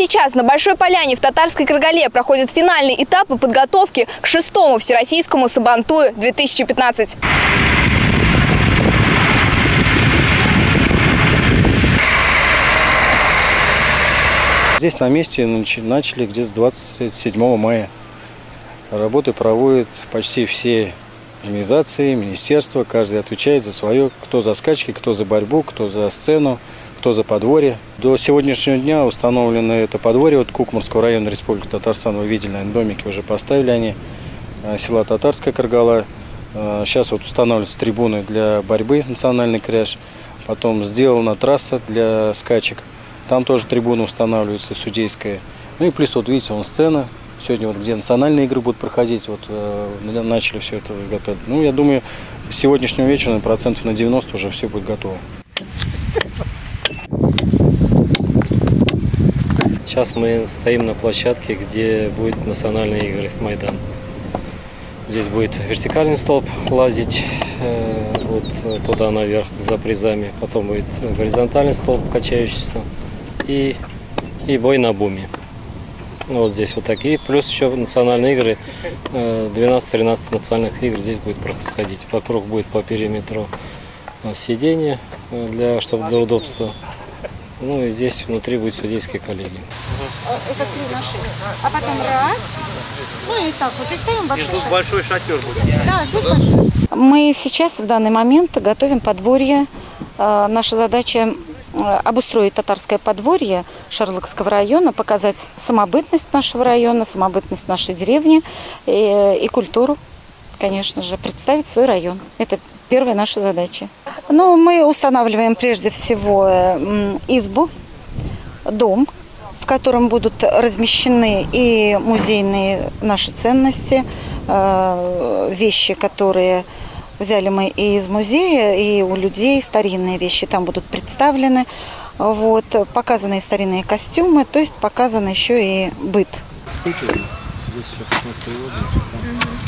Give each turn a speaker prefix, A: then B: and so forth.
A: сейчас на Большой Поляне в Татарской Каргале проходит финальный этап по подготовке к шестому Всероссийскому Сабантую 2015.
B: Здесь на месте нач- начали где-то с 27 мая. Работы проводят почти все организации, министерства. Каждый отвечает за свое, кто за скачки, кто за борьбу, кто за сцену, кто за подворье. До сегодняшнего дня установлено это подворье вот Кукмурского района Республики Татарстан. Вы видели, наверное, домики уже поставили они. э, Села Татарская Каргала. Э, Сейчас вот устанавливаются трибуны для борьбы, национальный кряж. Потом сделана трасса для скачек. Там тоже трибуна устанавливается, судейская. Ну и плюс вот видите, вон сцена. Сегодня вот где национальные игры будут проходить, вот э, начали все это готовить. Ну, я думаю, с сегодняшнего вечера на процентов на 90 уже все будет готово.
C: Сейчас мы стоим на площадке, где будут национальные игры Майдан. Здесь будет вертикальный столб лазить э, вот туда наверх за призами. Потом будет горизонтальный столб качающийся и, и бой на буме. Вот здесь вот такие. Плюс еще национальные игры. э, 12-13 национальных игр здесь будет происходить. Вокруг будет по периметру э, сиденье, э, для, чтобы для удобства. Ну и здесь внутри будет судейская коллегия.
D: Это три наши. А потом раз. Ну и так вот. И ставим большой
E: Большой шатер будет.
D: Да, здесь большой. Мы сейчас в данный момент готовим подворье. Э, Наша задача э, обустроить татарское подворье Шарлыкского района, показать самобытность нашего района, самобытность нашей деревни и, и культуру, конечно же, представить свой район. Это первая наша задача. Ну, мы устанавливаем прежде всего э, избу, дом, в котором будут размещены и музейные наши ценности, э, вещи, которые взяли мы и из музея, и у людей старинные вещи там будут представлены. Вот, показаны старинные костюмы, то есть показан еще и быт.
C: Стикеры. Здесь еще посмотрю.